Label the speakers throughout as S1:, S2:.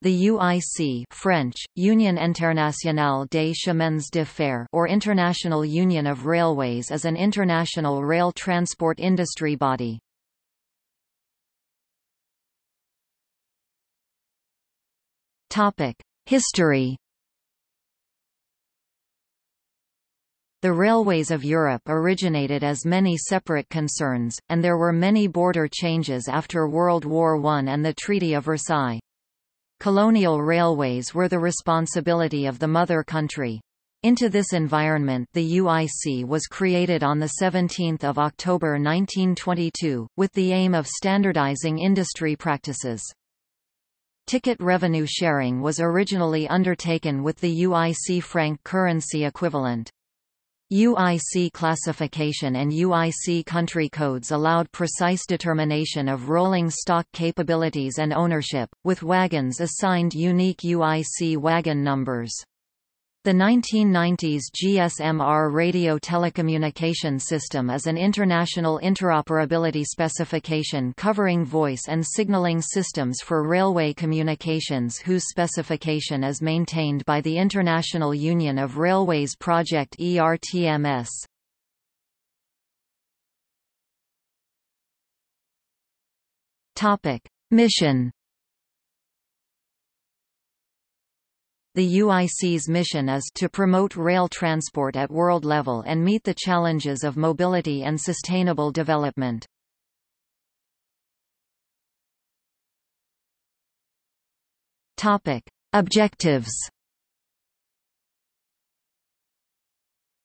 S1: The UIC French, Union Internationale des Chemins de Fer or International Union of Railways is an international rail transport industry body. History The railways of Europe originated as many separate concerns, and there were many border changes after World War I and the Treaty of Versailles. Colonial railways were the responsibility of the mother country. Into this environment the UIC was created on 17 October 1922, with the aim of standardizing industry practices. Ticket revenue sharing was originally undertaken with the UIC franc currency equivalent. UIC classification and UIC country codes allowed precise determination of rolling stock capabilities and ownership, with wagons assigned unique UIC wagon numbers. The 1990s GSMR radio telecommunication system is an international interoperability specification covering voice and signaling systems for railway communications whose specification is maintained by the International Union of Railways Project ERTMS. Mission The UIC's mission is to promote rail transport at world level and meet the challenges of mobility and sustainable development. Topic: Objectives.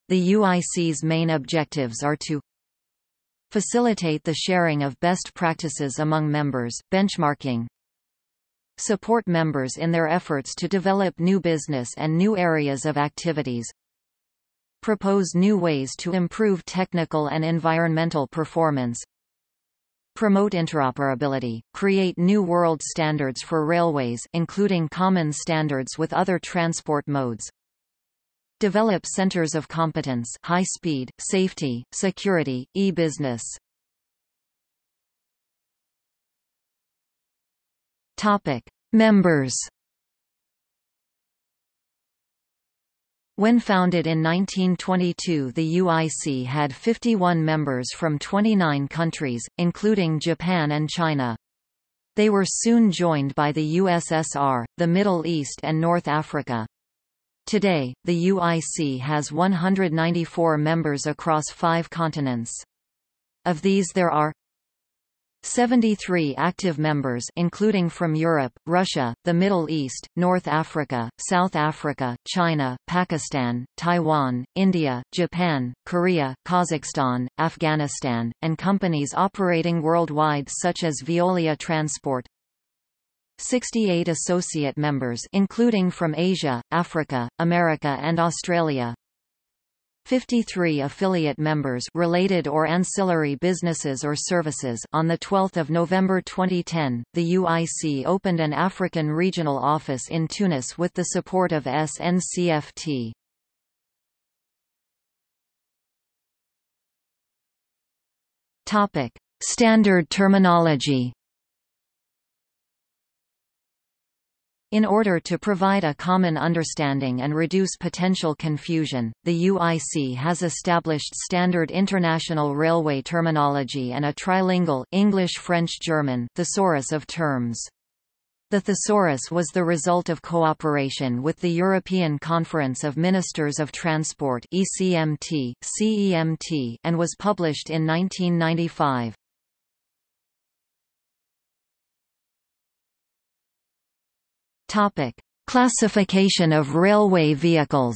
S1: The UIC's main objectives are to facilitate the sharing of best practices among members, benchmarking, Support members in their efforts to develop new business and new areas of activities. Propose new ways to improve technical and environmental performance. Promote interoperability, create new world standards for railways including common standards with other transport modes. Develop centers of competence high speed, safety, security, e-business. Topic: Members. When founded in 1922 the UIC had 51 members from 29 countries, including Japan and China. They were soon joined by the USSR, the Middle East and North Africa. Today, the UIC has 194 members across five continents. Of these there are 73 active members including from Europe, Russia, the Middle East, North Africa, South Africa, China, Pakistan, Taiwan, India, Japan, Korea, Kazakhstan, Afghanistan, and companies operating worldwide such as Veolia Transport, 68 associate members including from Asia, Africa, America and Australia, 53 affiliate members related or ancillary businesses or services. On the 12th of November 2010 the UIC opened an African regional office in Tunis with the support of SNCFT Topic Standard terminology In order to provide a common understanding and reduce potential confusion, the UIC has established standard international railway terminology and a trilingual English-French-German thesaurus of terms. The thesaurus was the result of cooperation with the European Conference of Ministers of Transport ECMT, CEMT, and was published in 1995.
S2: Topic: Classification of railway vehicles.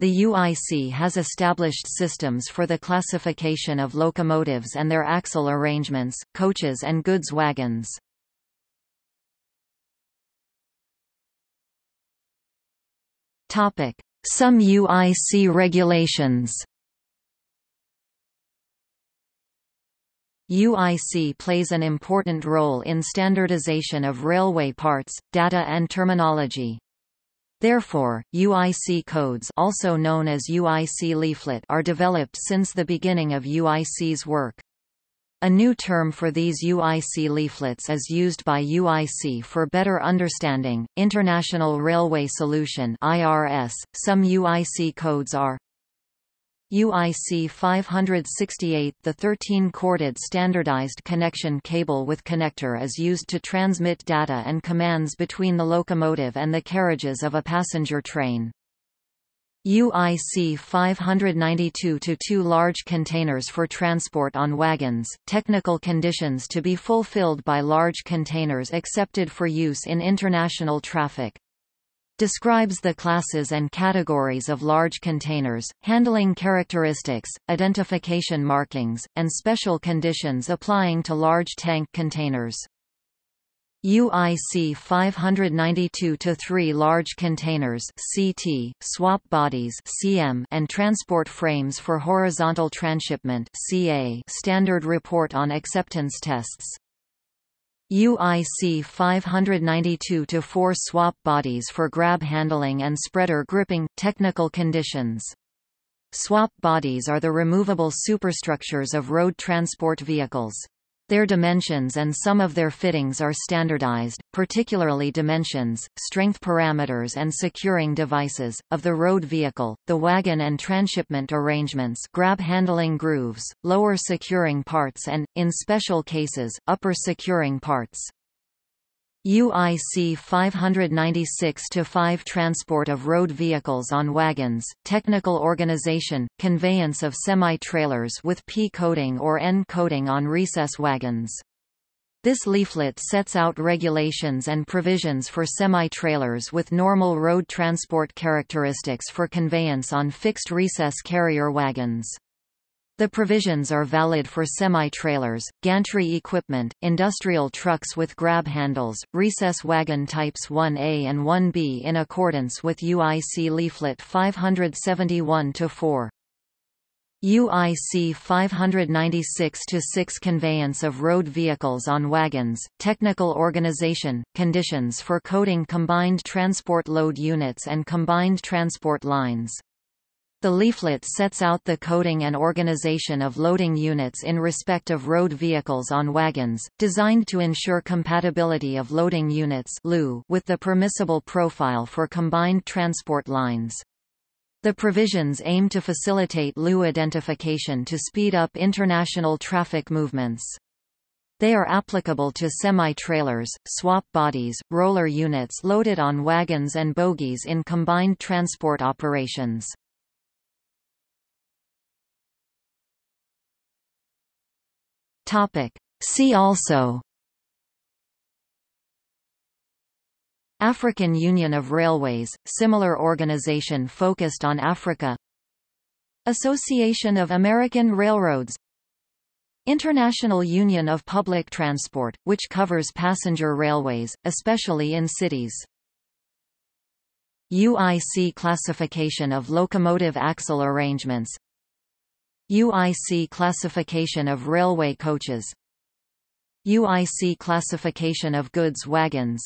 S1: The UIC has established systems for the classification of locomotives and their axle arrangements, coaches and goods wagons.
S2: Some UIC regulations
S1: UIC plays an important role in standardization of railway parts, data and terminology. Therefore, UIC codes also known as UIC leaflet are developed since the beginning of UIC's work. A new term for these UIC leaflets is used by UIC for better understanding, International Railway Solution IRS. .Some UIC codes are UIC 568 The 13-corded standardized connection cable with connector is used to transmit data and commands between the locomotive and the carriages of a passenger train. UIC 592 to two large containers for transport on wagons, technical conditions to be fulfilled by large containers accepted for use in international traffic. Describes the classes and categories of large containers, handling characteristics, identification markings, and special conditions applying to large tank containers. UIC 592 to 3 large containers CT, swap bodies CM, and transport frames for horizontal transshipment CA standard report on acceptance tests. UIC 592 to 4 swap bodies for grab handling and spreader gripping technical conditions. Swap bodies are the removable superstructures of road transport vehicles. Their dimensions and some of their fittings are standardized, particularly dimensions, strength parameters and securing devices, of the road vehicle, the wagon and transshipment arrangements grab handling grooves, lower securing parts and, in special cases, upper securing parts. UIC 596-5 Transport of road vehicles on wagons, technical organization, conveyance of semi-trailers with P coding or N coding on recess wagons. This leaflet sets out regulations and provisions for semi-trailers with normal road transport characteristics for conveyance on fixed recess carrier wagons. The provisions are valid for semi-trailers, gantry equipment, industrial trucks with grab handles, recess wagon types 1A and 1B in accordance with UIC leaflet 571-4. UIC 596-6 Conveyance of road vehicles on wagons, technical organization, conditions for coding combined transport load units and combined transport lines. The leaflet sets out the coding and organization of loading units in respect of road vehicles on wagons, designed to ensure compatibility of loading units with the permissible profile for combined transport lines. The provisions aim to facilitate LU identification to speed up international traffic movements. They are applicable to semi-trailers, swap bodies, roller units loaded on wagons and bogies in combined transport operations.
S2: Topic. See also
S1: African Union of Railways, similar organization focused on Africa Association of American Railroads International Union of Public Transport, which covers passenger railways, especially in cities. UIC classification of locomotive axle arrangements UIC classification of railway coaches. UIC classification of goods wagons.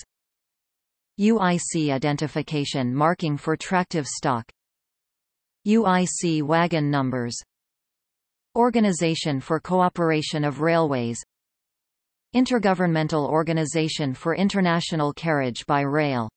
S1: UIC identification marking for tractive stock. UIC wagon numbers. Organization for Cooperation of Railways. Intergovernmental Organization for International Carriage by Rail